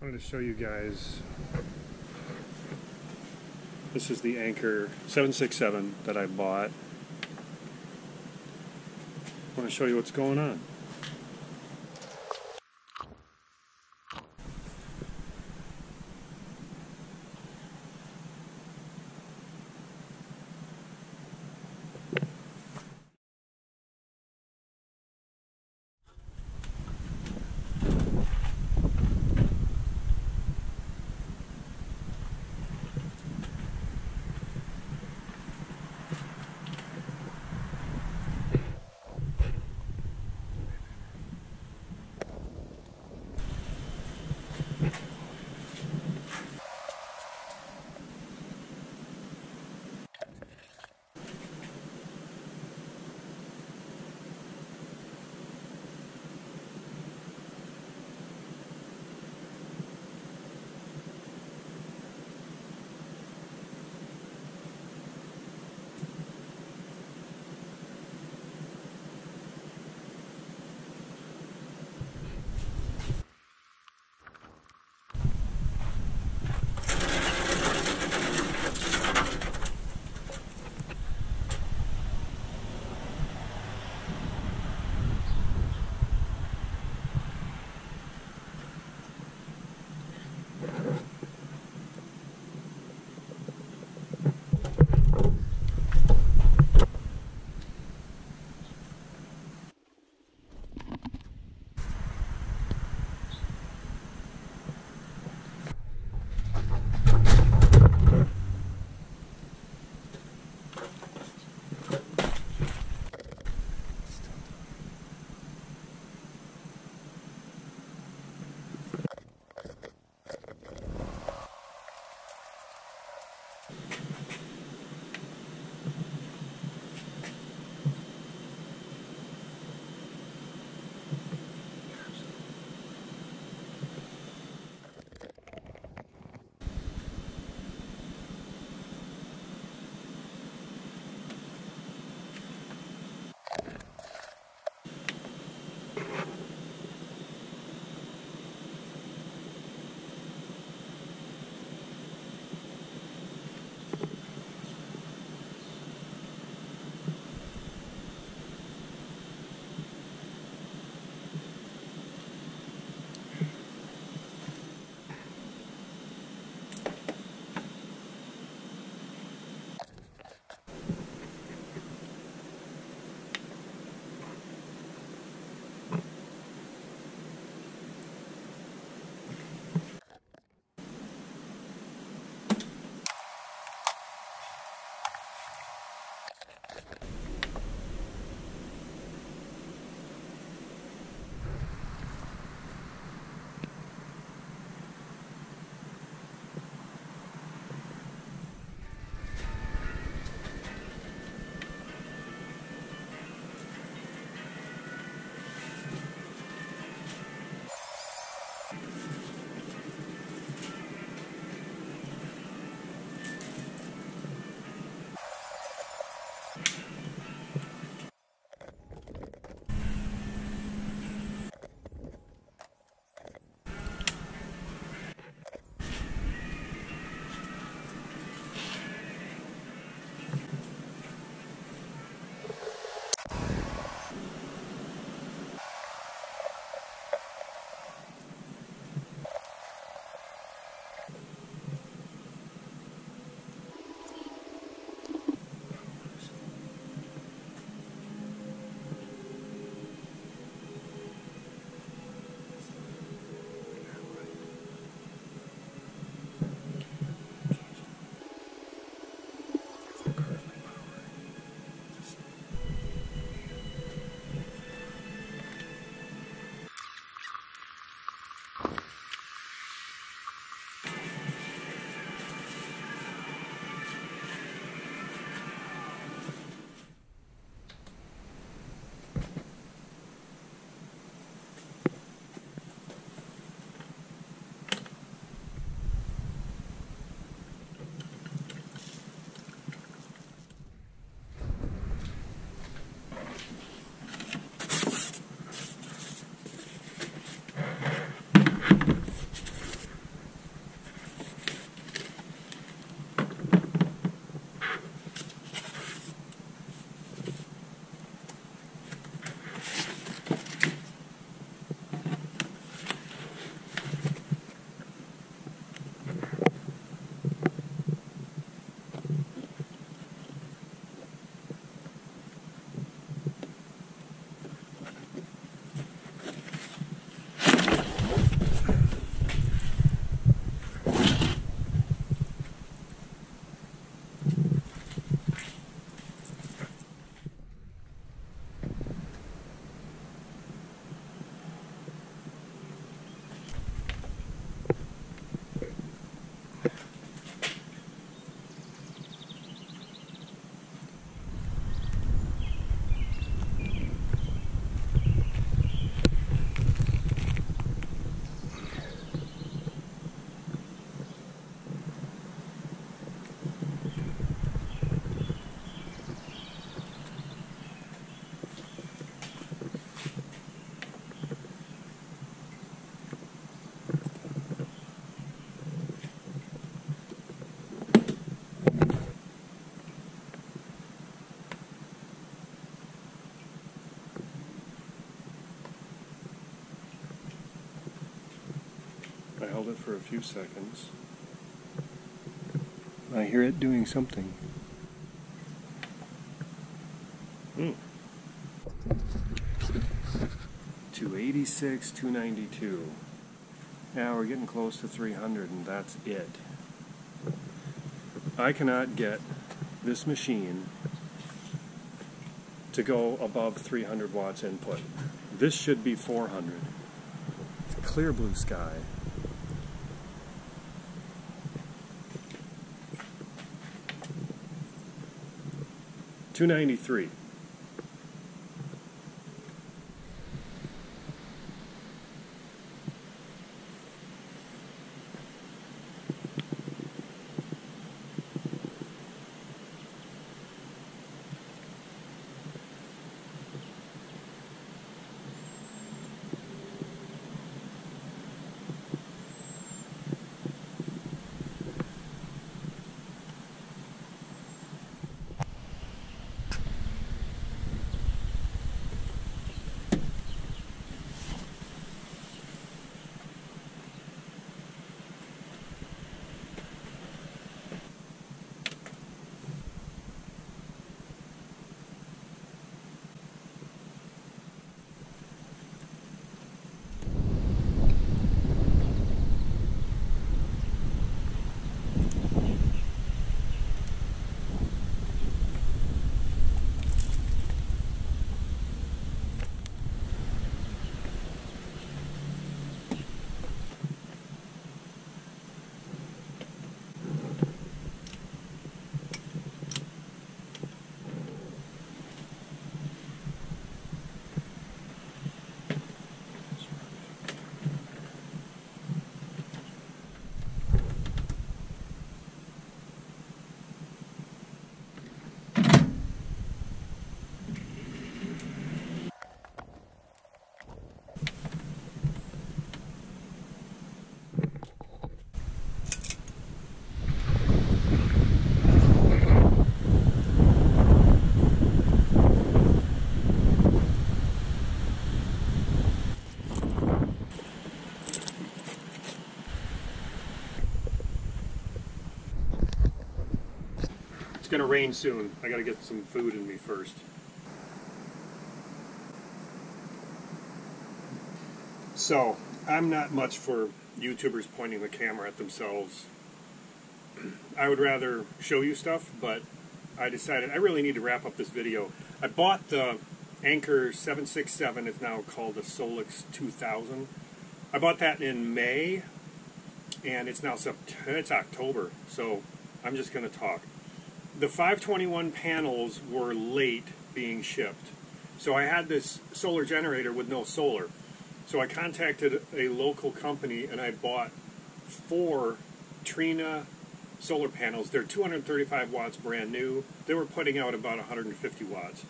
wanted to show you guys. This is the Anker 767 that I bought. I want to show you what's going on. I held it for a few seconds. I hear it doing something. Hmm. 286, 292. Now we're getting close to 300 and that's it. I cannot get this machine to go above 300 watts input. This should be 400. It's clear blue sky. 293. It's going to rain soon. I got to get some food in me first. So, I'm not much for YouTubers pointing the camera at themselves. I would rather show you stuff, but I decided I really need to wrap up this video. I bought the Anker 767, it's now called the Solix 2000. I bought that in May, and it's now September, it's October, so I'm just going to talk the 521 panels were late being shipped. So I had this solar generator with no solar. So I contacted a local company and I bought four Trina solar panels. They're 235 watts brand new. They were putting out about 150 watts.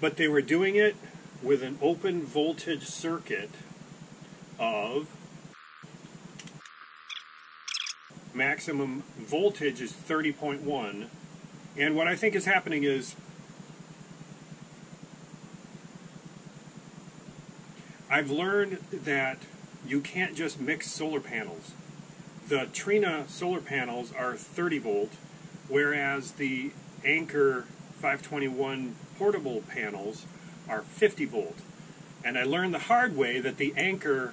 But they were doing it with an open voltage circuit of maximum voltage is 30.1 and what I think is happening is I've learned that you can't just mix solar panels. The Trina solar panels are 30 volt, whereas the Anker 521 portable panels are 50 volt. And I learned the hard way that the Anker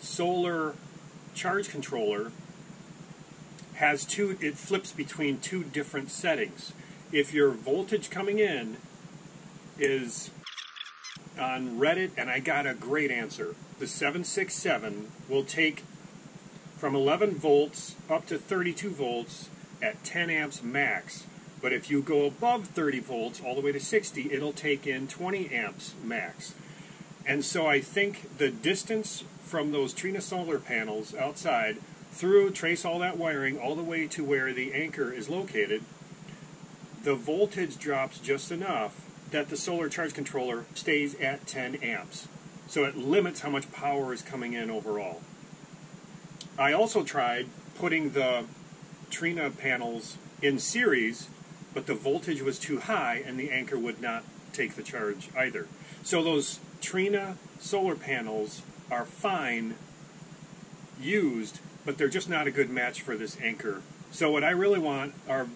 solar charge controller has two, it flips between two different settings. If your voltage coming in is on Reddit, and I got a great answer. The 767 will take from 11 volts up to 32 volts at 10 amps max. But if you go above 30 volts all the way to 60, it'll take in 20 amps max. And so I think the distance from those Trina solar panels outside through, trace all that wiring all the way to where the Anker is located, the voltage drops just enough that the solar charge controller stays at 10 amps. So it limits how much power is coming in overall. I also tried putting the Trina panels in series, but the voltage was too high and the Anker would not take the charge either. So those Trina solar panels are fine used, but they're just not a good match for this Anker. So what I really want are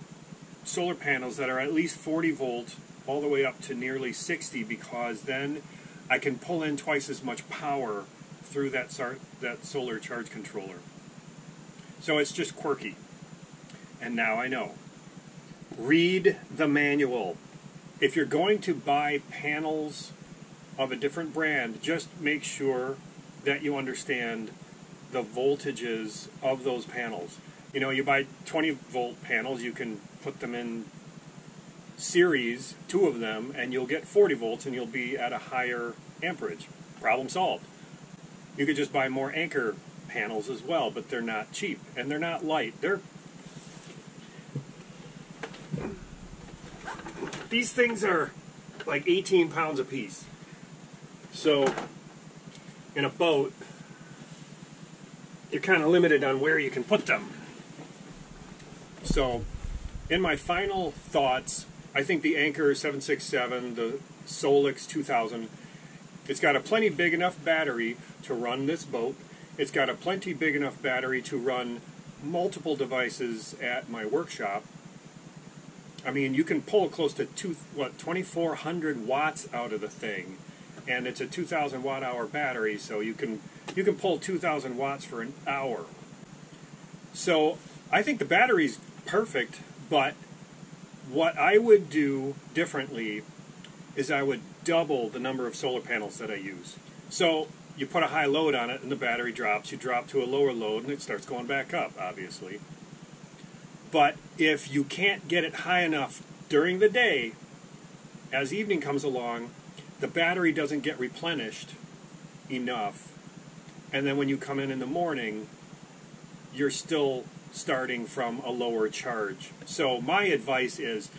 solar panels that are at least 40 volt all the way up to nearly 60 because then I can pull in twice as much power through that, that solar charge controller. So it's just quirky. And now I know. Read the manual. If you're going to buy panels of a different brand, just make sure that you understand the voltages of those panels. You know, you buy 20 volt panels, you can put them in series, two of them, and you'll get 40 volts and you'll be at a higher amperage. Problem solved. You could just buy more Anker panels as well, but they're not cheap and they're not light. They're these things are like 18 pounds a piece. So in a boat, you're kind of limited on where you can put them. So in my final thoughts, I think the Anker 767, the Solix 2000, it's got a plenty big enough battery to run this boat. It's got a plenty big enough battery to run multiple devices at my workshop. I mean, you can pull close to two, what 2,400 watts out of the thing, and it's a 2,000 watt hour battery, so you can you can pull 2,000 watts for an hour. So I think the battery's perfect, but what I would do differently is I would double the number of solar panels that I use. So you put a high load on it and the battery drops, you drop to a lower load and it starts going back up, obviously. But if you can't get it high enough during the day, as evening comes along, the battery doesn't get replenished enough. And then when you come in in the morning, you're still starting from a lower charge. So my advice is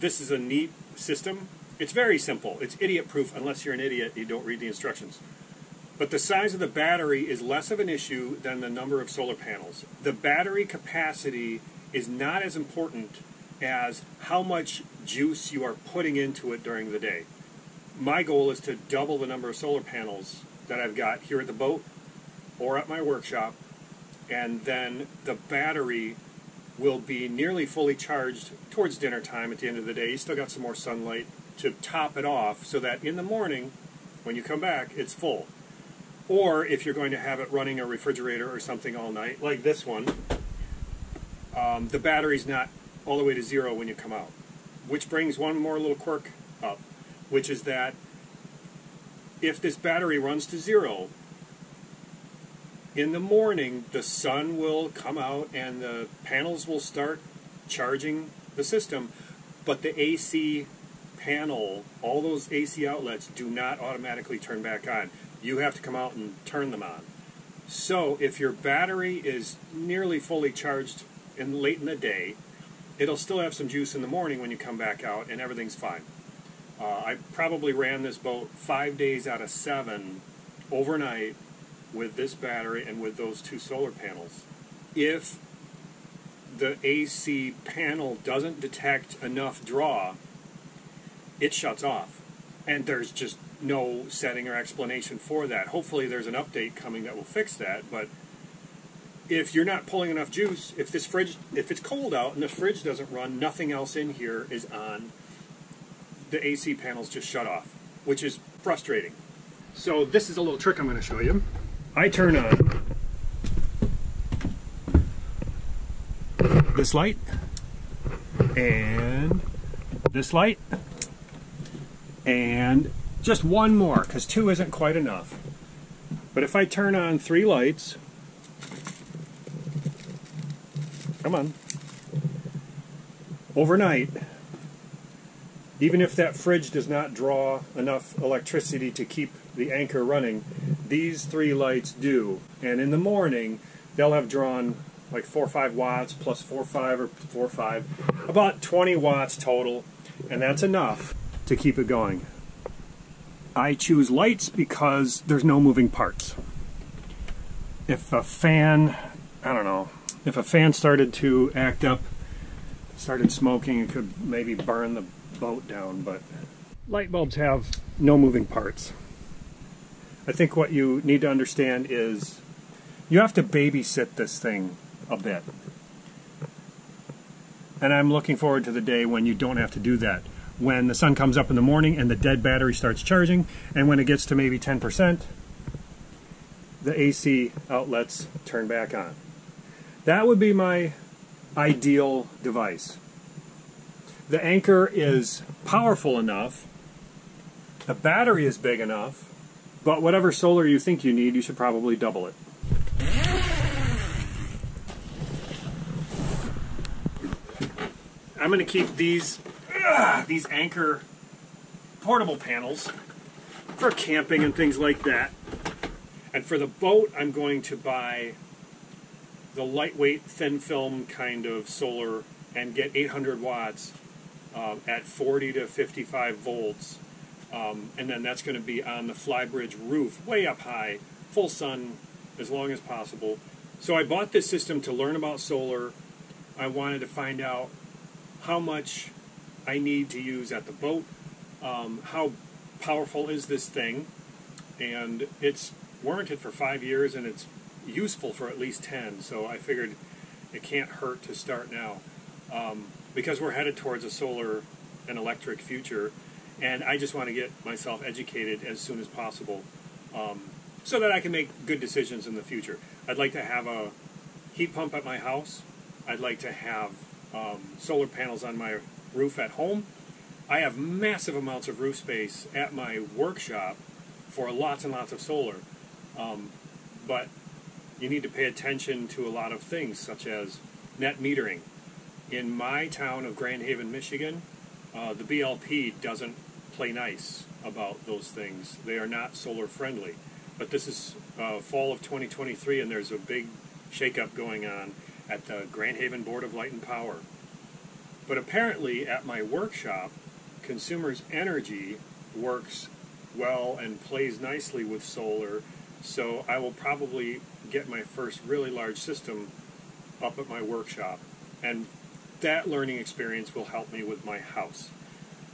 this is a neat system. It's very simple. It's idiot proof unless you're an idiot you don't read the instructions. But the size of the battery is less of an issue than the number of solar panels. The battery capacity is not as important as how much juice you are putting into it during the day. My goal is to double the number of solar panels that I've got here at the boat or at my workshop and then the battery will be nearly fully charged towards dinner time at the end of the day. You still got some more sunlight to top it off so that in the morning, when you come back, it's full. Or if you're going to have it running a refrigerator or something all night, like this one, um, the battery's not all the way to zero when you come out. Which brings one more little quirk up, which is that if this battery runs to zero, in the morning, the sun will come out and the panels will start charging the system, but the AC panel, all those AC outlets, do not automatically turn back on. You have to come out and turn them on. So if your battery is nearly fully charged in late in the day, it'll still have some juice in the morning when you come back out, and everything's fine. Uh, I probably ran this boat five days out of seven overnight with this battery and with those two solar panels. If the AC panel doesn't detect enough draw, it shuts off. And there's just no setting or explanation for that. Hopefully, there's an update coming that will fix that. But if you're not pulling enough juice, if this fridge, if it's cold out and the fridge doesn't run, nothing else in here is on. The AC panels just shut off, which is frustrating. So this is a little trick I'm going to show you. I turn on. This light. And this light. And just one more because two isn't quite enough. But if I turn on three lights, come on, overnight, even if that fridge does not draw enough electricity to keep the Anker running, these three lights do. And in the morning, they'll have drawn like 4 or 5 watts plus 4 or 5 or 4 or 5, about 20 watts total, and that's enough to keep it going. I choose lights because there's no moving parts. If a fan, I don't know, if a fan started to act up, started smoking, it could maybe burn the boat down, but light bulbs have no moving parts. I think what you need to understand is you have to babysit this thing a bit. And I'm looking forward to the day when you don't have to do that. When the sun comes up in the morning and the dead battery starts charging, and when it gets to maybe 10%, the AC outlets turn back on. That would be my ideal device. The Anker is powerful enough, the battery is big enough, but whatever solar you think you need, you should probably double it. I'm going to keep these uh, these Anker portable panels for camping and things like that. And for the boat, I'm going to buy the lightweight thin film kind of solar and get 800 watts uh, at 40 to 55 volts. Um, and then that's going to be on the flybridge roof, way up high, full sun as long as possible. So I bought this system to learn about solar. I wanted to find out how much I need to use at the boat, um, how powerful is this thing, and it's warranted for five years and it's useful for at least 10, so I figured it can't hurt to start now. Um, because we're headed towards a solar and electric future, and I just want to get myself educated as soon as possible um, so that I can make good decisions in the future. I'd like to have a heat pump at my house. I'd like to have um, solar panels on my roof at home. I have massive amounts of roof space at my workshop for lots and lots of solar. Um, but you need to pay attention to a lot of things, such as net metering. In my town of Grand Haven, Michigan, uh, the BLP doesn't play nice about those things. They are not solar friendly. But this is uh, fall of 2023, and there's a big shakeup going on at the Grand Haven Board of Light and Power. But apparently, at my workshop, Consumers Energy works well and plays nicely with solar, so I will probably get my first really large system up at my workshop. And that learning experience will help me with my house.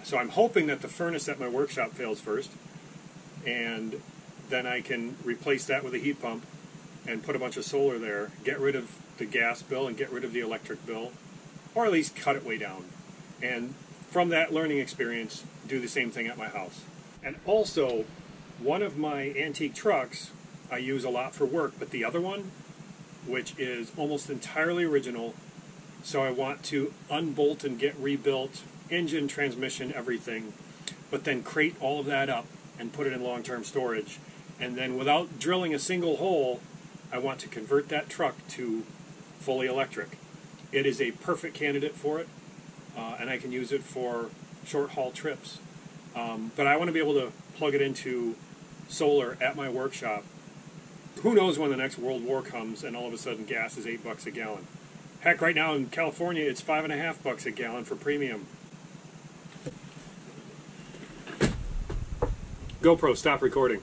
So I'm hoping that the furnace at my workshop fails first, and then I can replace that with a heat pump and put a bunch of solar there, get rid of the gas bill and get rid of the electric bill, or at least cut it way down. And from that learning experience, do the same thing at my house. And also, one of my antique trucks I use a lot for work, but the other one, which is almost entirely original, so I want to unbolt and get rebuilt, engine, transmission, everything, but then crate all of that up and put it in long-term storage. And then without drilling a single hole, I want to convert that truck to fully electric. It is a perfect candidate for it, uh, and I can use it for short haul trips. Um, but I want to be able to plug it into solar at my workshop. Who knows when the next World War comes and all of a sudden gas is eight bucks a gallon? Heck, right now in California, it's five and a half bucks a gallon for premium. GoPro, stop recording.